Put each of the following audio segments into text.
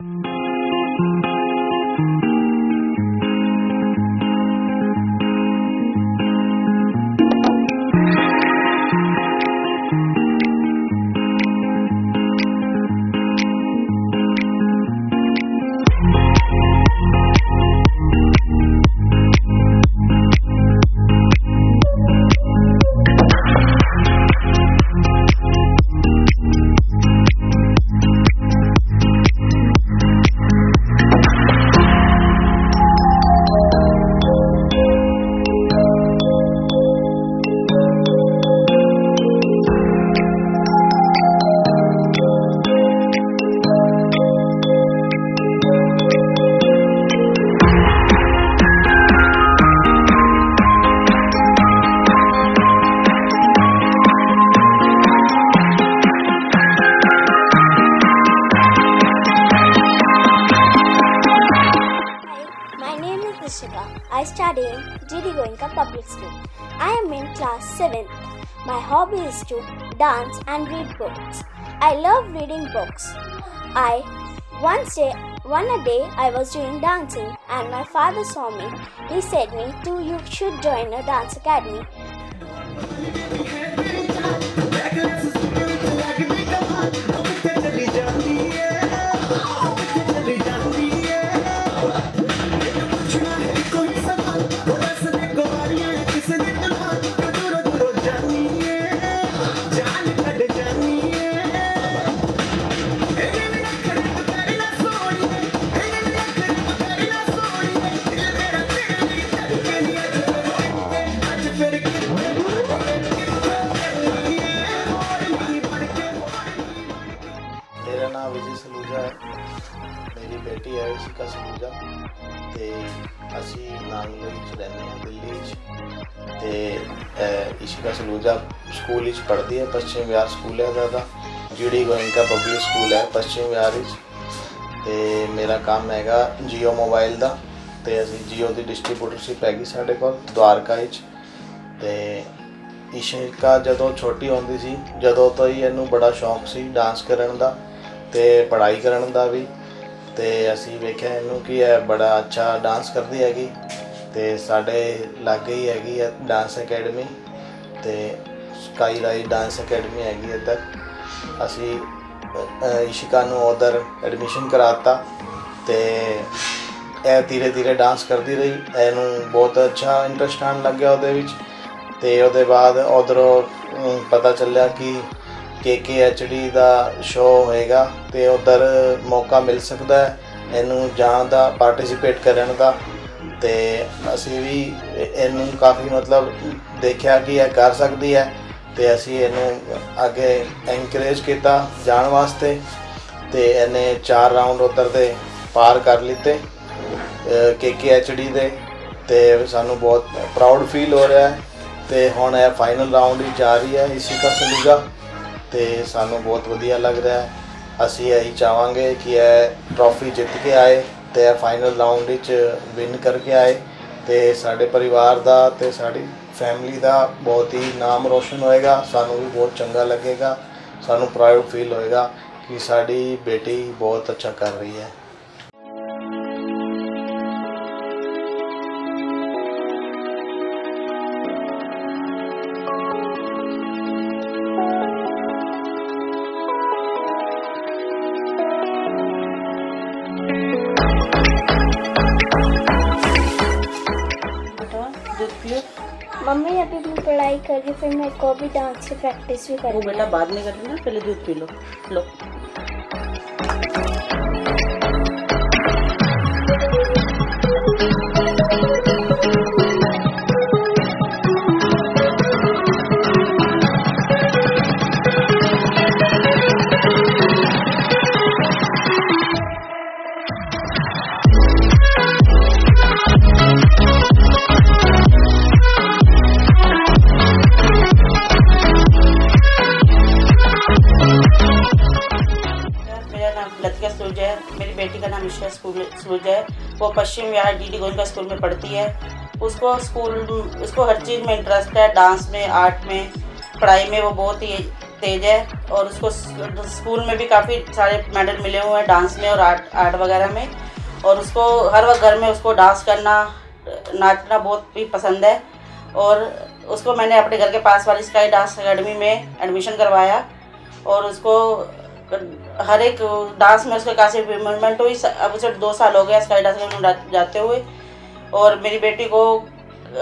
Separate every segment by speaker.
Speaker 1: you I study in GD Goenka Public School. I am in class 7th. My hobby is to dance and read books. I love reading books. I once day one a day I was doing dancing and my father saw me. He said me to you should join a dance academy.
Speaker 2: ਬੇਟੀ ਹੈ ਸਲੂਜਾ ਤੇ ਅਸੀਂ ਨਾਂਗਲ ਵਿੱਚ ਰਹਿੰਦੇ ਹਾਂ ਦਿੱਲੀ ਵਿੱਚ। ਤੇ Ishika Saluja school ਵਿੱਚ ਪੜ੍ਹਦੀ ਹੈ, ਪੱਛਮੀ ਵਿਹਾਰ ਸਕੂਲ ਹੈ ਦਾਦਾ ਜੀਡੀ ਗੋਇੰਕਾ ਪਬਲਿਕ ਸਕੂਲ ਹੈ ਪੱਛਮੀ ਵਿਹਾਰ ਵਿੱਚ। ਤੇ ਮੇਰਾ ਕੰਮ ਹੈਗਾ ਜੀਓ ਮੋਬਾਈਲ ਦਾ। ਤੇ ਅਸੀਂ ਜੀਓ ਦੀ ਡਿਸਟ੍ਰੀਬਿਊਟਰਸ਼ਿਪ ਹੈਗੀ ਸਾਡੇ ਕੋਲ ਦਵਾਰਕਾ ਵਿੱਚ। ਤੇ ਇਸ਼ਿਕਾ ਜਦੋਂ ਛੋਟੀ ਹੁੰਦੀ ਸੀ, ਜਦੋਂ ਤੋਂ ਹੀ ਇਹਨੂੰ ਬੜਾ ਸ਼ੌਂਕ ਸੀ ਡਾਂਸ ਕਰਨ ਦਾ ਤੇ ਪੜ੍ਹਾਈ ਕਰਨ ਦਾ ਵੀ। ਤੇ ਅਸੀਂ ਵੇਖਿਆ ਇਹਨੂੰ ਕਿ ਇਹ ਬੜਾ ਅੱਛਾ ਡਾਂਸ ਕਰਦੀ ਹੈਗੀ ਤੇ ਸਾਡੇ ਲਾਗੇ ਹੀ ਹੈਗੀ ਹੈ ਡਾਂਸ ਅਕੈਡਮੀ ਤੇ ਸਕਾਈ ਰਾਈ ਡਾਂਸ ਅਕੈਡਮੀ ਹੈਗੀ ਇੱਧਰ। ਅਸੀਂ ਇਸ਼ਿਕਾ ਨੂੰ ਉਧਰ ਐਡਮਿਸ਼ਨ ਕਰਾਤਾ ਤੇ ਇਹ ਧੀਰੇ ਧੀਰੇ ਡਾਂਸ ਕਰਦੀ ਰਹੀ। ਇਹਨੂੰ ਬਹੁਤ ਅੱਛਾ ਇੰਟਰਸਟ ਆਉਣ ਲੱਗਿਆ ਉਹਦੇ ਵਿੱਚ ਤੇ ਉਹਦੇ ਬਾਅਦ ਉਧਰੋਂ ਪਤਾ ਚੱਲਿਆ ਕਿ KKHD ਦਾ ਸ਼ੋਅ ਹੋਏਗਾ ਤੇ ਉਧਰ ਮੌਕਾ ਮਿਲ ਸਕਦਾ ਹੈ ਇਹਨੂੰ ਜਾਣ ਦਾ ਪਾਰਟਿਸਿਪੇਟ ਕਰਨ ਦਾ ਤੇ ਅਸੀਂ ਵੀ ਇਹਨੂੰ ਕਾਫੀ ਮਤਲਬ ਦੇਖਿਆ ਕਿ ਇਹ ਕਰ ਸਕਦੀ ਹੈ ਤੇ ਅਸੀਂ ਇਹਨੂੰ ਅੱਗੇ ਐਨਕਰੇਜ ਕੀਤਾ ਜਾਣ ਵਾਸਤੇ ਤੇ ਇਹਨੇ ਚਾਰ ਰਾਉਂਡ ਉਧਰ ਦੇ ਪਾਰ ਕਰ ਲਿੱਤੇ KKHD ਦੇ ਤੇ ਸਾਨੂੰ ਬਹੁਤ ਪ੍ਰਾਊਡ ਫੀਲ ਹੋ ਰਿਹਾ ਹੈ ਤੇ ਹੁਣ ਇਹ ਫਾਈਨਲ ਰਾਉਂਡ ਵਿੱਚ ਜਾ ਰਹੀ ਹੈ ਇਸ਼ਿਕਾ ਸਲੂਗਾ ਤੇ ਸਾਨੂੰ ਬਹੁਤ ਵਧੀਆ ਲੱਗ ਰਿਹਾ ਹੈ। ਅਸੀਂ ਇਹੀ ਚਾਹਾਂਗੇ ਕਿ ਇਹ ਟਰੋਫੀ ਜਿੱਤ ਕੇ ਆਏ ਤੇ ਇਹ ਫਾਈਨਲ ਰਾਉਂਡ ਵਿੱਚ ਵਿਨ ਕਰਕੇ ਆਏ ਤੇ ਸਾਡੇ ਪਰਿਵਾਰ ਦਾ ਤੇ ਸਾਡੀ ਫੈਮਿਲੀ ਦਾ ਬਹੁਤ ਹੀ ਨਾਮ ਰੋਸ਼ਨ ਹੋਏਗਾ। ਸਾਨੂੰ ਵੀ ਬਹੁਤ ਚੰਗਾ ਲੱਗੇਗਾ। ਸਾਨੂੰ ਪ੍ਰਾਊਡ ਫੀਲ ਹੋਏਗਾ ਕਿ ਸਾਡੀ ਬੇਟੀ ਬਹੁਤ ਅੱਛਾ ਕਰ ਰਹੀ ਹੈ।
Speaker 1: पढ़ाई करके फिर मेरे को भी डांस की प्रैक्टिस भी
Speaker 3: वो
Speaker 1: करनी
Speaker 3: बेटा
Speaker 1: है।
Speaker 3: बाद में करना पहले दूध पी लो। लो। वो Paschim Vihar D D Goenka school में पढ़ती है। उसको स्कूल उसको हर चीज़ में इंटरेस्ट है डांस में आर्ट में, पढ़ाई में वो बहुत ही तेज है और उसको स्कूल में भी काफ़ी सारे मेडल मिले हुए हैं डांस में और आर्ट आर्ट वगैरह में। और उसको हर वक्त घर में उसको डांस करना, नाचना बहुत भी पसंद है। और उसको मैंने अपने घर के पास वाली स्काई डांस अकेडमी में एडमिशन करवाया और उसको हर एक डांस में उसके काफ़ी इम्प्रूवमेंट हुई। अब उसे दो साल हो गया स्काई डांस अकेडमी जाते हुए। और मेरी बेटी को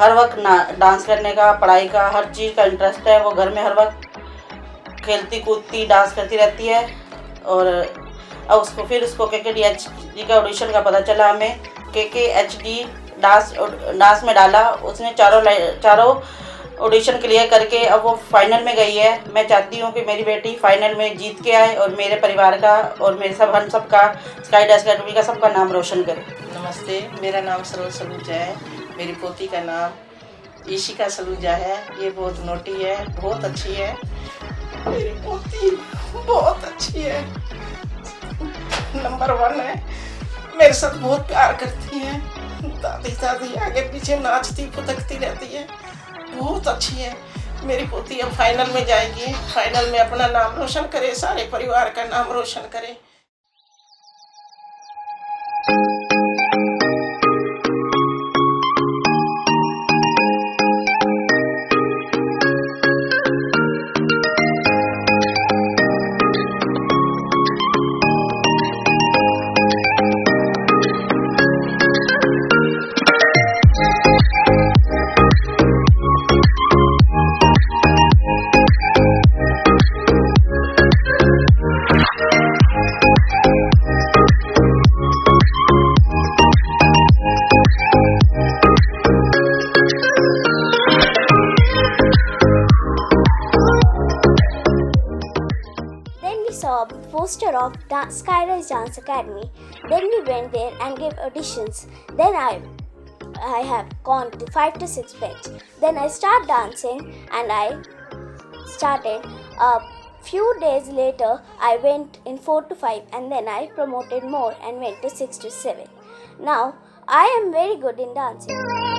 Speaker 3: हर वक्त ना डांस करने का, पढ़ाई का, हर चीज़ का इंटरेस्ट है। वो घर में हर वक्त खेलती, कूदती, डांस करती रहती है। और अब उसको फिर उसको के के डी एच डी का ऑडिशन का पता चला हमें। के के एच डी डांस डांस में डाला। उसने चारों चारों ऑडिशन क्लियर करके अब वो फाइनल में गई है। मैं चाहती हूँ कि मेरी बेटी फाइनल में जीत के आए और मेरे परिवार का और मेरे सब, हम सब का स्काई डांस अकेडमी का सबका नाम रोशन करे।
Speaker 4: नमस्ते, मेरा नाम सरोज सलूजा है। मेरी पोती का नाम ईशिका सलूजा है। ये बहुत नोटी है, बहुत अच्छी है। मेरी पोती बहुत अच्छी है। नंबर वन है। मेरे साथ बहुत प्यार करती है। दादी दादी आगे पीछे नाचती फुदकती रहती है। बहुत अच्छी है। मेरी पोती अब फाइनल में जाएगी। फाइनल में अपना नाम रोशन करे, सारे परिवार का नाम रोशन करे।
Speaker 1: Of da- Skyrise Dance Academy. Then we went there and gave auditions. Then I I have gone to 5 to 6 batch. Then I start dancing and I started a few days later I went in 4 to 5 and then I promoted more and went to 6 to 7. Now I am very good in dancing.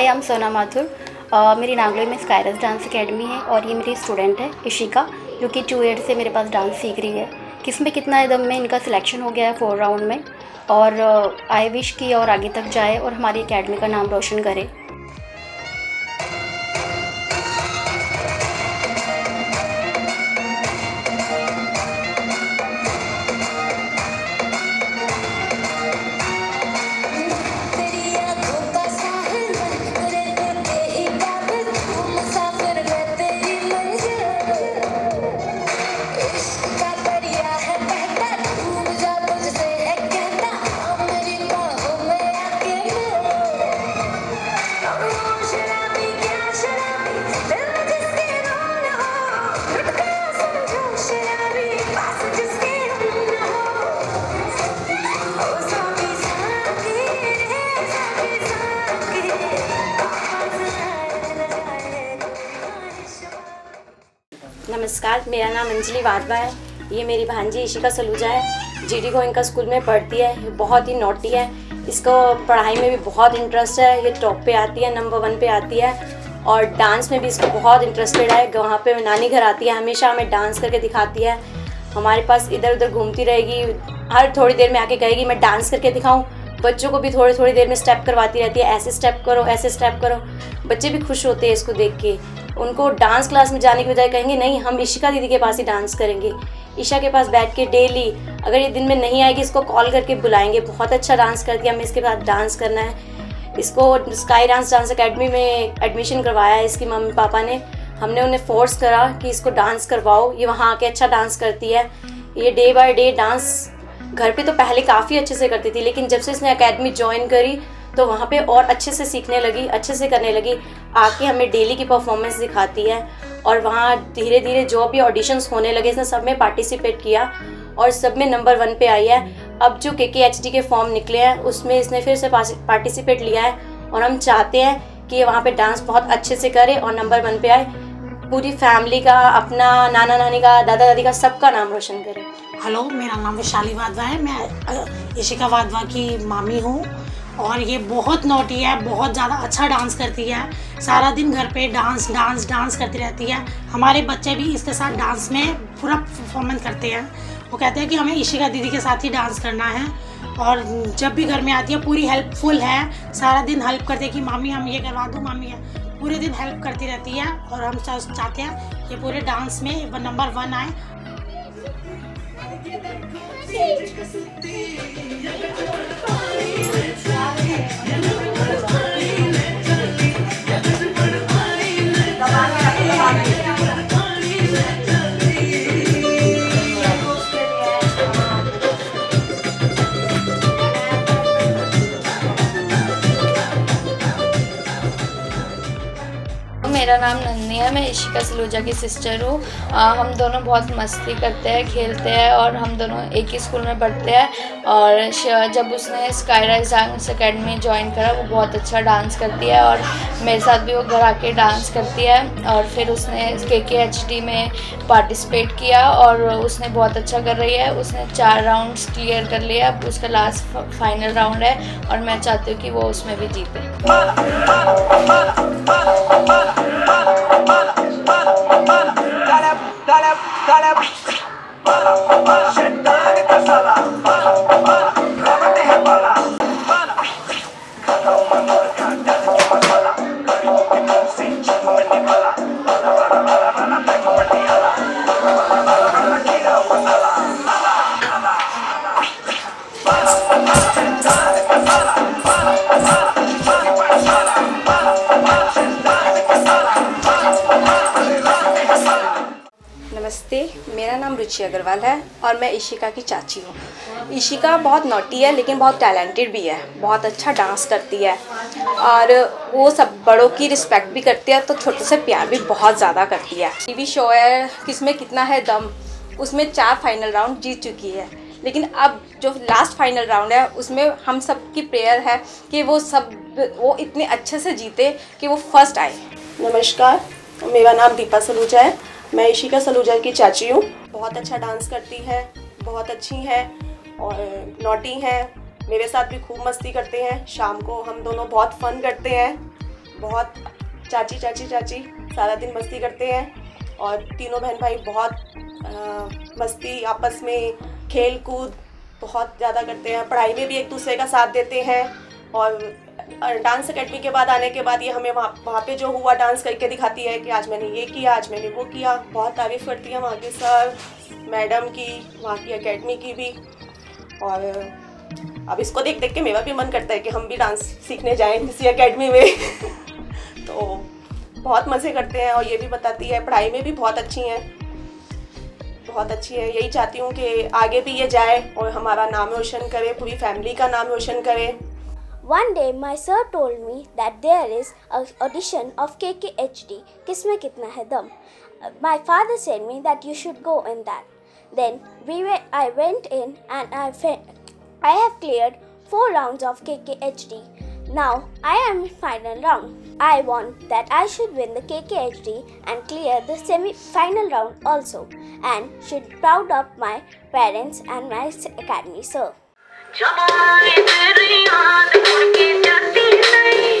Speaker 5: Hi I am Sona Mathur मेरी नागलोई में स्कायरस dance academy है और ये मेरी student है इशिका जो कि two year से मेरे पास डांस सीख रही है। किसमें कितना एकदम में इनका सिलेक्शन हो गया है फोर राउंड में। और आई विश की और आगे तक जाए और हमारी एकेडमी का नाम रोशन करे।
Speaker 6: नमस्कार, मेरा नाम अंजलि वाधवा है। ये मेरी भांजी इशिका सलूजा है। जी डी गोइंका स्कूल में पढ़ती है। बहुत ही नोटी है। इसको पढ़ाई में भी बहुत इंटरेस्ट है। ये टॉप पे आती है नंबर वन पे आती है। और डांस में भी इसको बहुत इंटरेस्टेड है। वहाँ पे नानी घर आती है। हमेशा हमें डांस करके दिखाती है। हमारे पास इधर उधर घूमती रहेगी। हर थोड़ी देर में आके कहेगी, मैं डांस करके दिखाऊँ। बच्चों को भी थोड़ी थोड़ी देर में स्टेप करवाती रहती है, ऐसे स्टेप करो, ऐसे स्टेप करो। बच्चे भी खुश होते हैं इसको देख के। उनको डांस क्लास में जाने की बजाय कहेंगे, नहीं, हम इशिका दीदी के पास ही डांस करेंगे। ईशा के पास बैठ के डेली अगर ये दिन में नहीं आएगी, इसको कॉल करके बुलाएँगे। बहुत अच्छा डांस करती है हमें इसके साथ डांस करना है। इसको स्काई डांस डांस अकेडमी में एडमिशन करवाया है इसकी मम्मी पापा ने। हमने उन्हें फोर्स करा कि इसको डांस करवाओ। ये वहाँ आके अच्छा डांस करती है। ये डे बाय डे डांस घर पे तो पहले काफ़ी अच्छे से करती थी, लेकिन जब से इसने एकेडमी ज्वाइन करी तो वहाँ पे और अच्छे से सीखने लगी, अच्छे से करने लगी। आके हमें डेली की परफॉर्मेंस दिखाती है और वहाँ धीरे धीरे जो भी ऑडिशंस होने लगे, इसने सब में पार्टिसिपेट किया और सब में नंबर वन पे आई है। अब जो के के एच डी के फॉर्म निकले हैं, उसमें इसने फिर से पार्टिसिपेट लिया है और हम चाहते हैं कि ये वहाँ पे डांस बहुत अच्छे से करे और नंबर वन पे आए। पूरी फैमिली का, अपना नाना नानी का दादा दादी का सबका नाम रोशन करे।
Speaker 7: हेलो, मेरा नाम विशाली वाधवा है। मैं इशिका वाधवा की मामी हूँ और ये बहुत नोटी है, बहुत ज़्यादा अच्छा डांस करती है। सारा दिन घर पे डांस डांस डांस करती रहती है। हमारे बच्चे भी इसके साथ डांस में पूरा परफॉर्मेंस करते हैं। वो कहते हैं कि हमें इशिका दीदी के साथ ही डांस करना है और जब भी घर में आती है, पूरी हेल्पफुल है। सारा दिन हेल्प करते हैं कि, मामी, हम ये करवा दो, मामी है पूरे दिन हेल्प करती रहती है और हम चाहते हैं कि पूरे डांस में नंबर वन आए।
Speaker 8: मेरा है मैं इशिका सलूजा की सिस्टर हूँ। हम दोनों बहुत मस्ती करते हैं, खेलते हैं और हम दोनों एक ही स्कूल में पढ़ते हैं। और जब उसने sky rise dance academy join करा, वो बहुत अच्छा डांस करती है और मेरे साथ भी वो घर आके डांस करती है और फिर उसने के के एच डी में पार्टिसिपेट किया और उसने बहुत अच्छा कर रही है। उसने चार राउंड्स क्लियर कर लिया अब उसका लास्ट फाइनल राउंड है और मैं चाहती हूँ कि वो उसमें भी जीते।
Speaker 6: अग्रवाल है और मैं इशिका की चाची हूँ। इशिका बहुत नोटी है, लेकिन बहुत टैलेंटेड भी है। बहुत अच्छा डांस करती है। और वो सब बड़ों की रिस्पेक्ट भी करती है तो छोटे से प्यार भी बहुत ज़्यादा करती है। टीवी शो है, किसमें कितना है दम, उसमें चार फाइनल राउंड जीत चुकी है। लेकिन अब जो लास्ट फाइनल राउंड है, उसमें हम सब की प्रेयर है कि वो सब, वो इतने अच्छे से जीते कि वो फ़र्स्ट आए।
Speaker 9: नमस्कार, मेरा नाम दीपा सलूजा है। मैं इशिका सलूजा की चाची हूँ। बहुत अच्छा डांस करती है बहुत अच्छी हैं और नोटी हैं। मेरे साथ भी खूब मस्ती करते हैं। शाम को हम दोनों बहुत फन करते हैं। बहुत चाची चाची चाची सारा दिन मस्ती करते हैं और तीनों बहन भाई बहुत अ, मस्ती आपस में खेल कूद बहुत ज़्यादा करते हैं। पढ़ाई में भी एक दूसरे का साथ देते हैं और डांस अकेडमी के बाद आने के बाद ये हमें वहाँ वहाँ पे जो हुआ डांस करके दिखाती है कि आज मैंने ये किया, आज मैंने वो किया। बहुत तारीफ़ करती है वहाँ के सर, मैडम की, वहाँ की अकेडमी की भी। और, अब इसको देख देख के मेरा भी मन करता है कि हम भी डांस सीखने जाएँ किसी अकेडमी में। तो बहुत मज़े करते हैं और ये भी बताती है, पढ़ाई में भी बहुत अच्छी हैं। बहुत अच्छी है। यही चाहती हूँ कि आगे भी ये जाए और हमारा नाम रोशन करे, पूरी फैमिली का नाम रोशन करे।
Speaker 1: One day, my sir told me that there is a audition of KKHD, Kisme Kitna Hai. Uh, My father said me that you should go in that. Then we I went in and I, I have cleared four rounds of KKHD. Now I am in final round. I want that I should win the KKHD and clear the semi-final round also, and should proud of my parents and my academy sir.
Speaker 10: जमाने तेरी याद मुड़ जाती नहीं।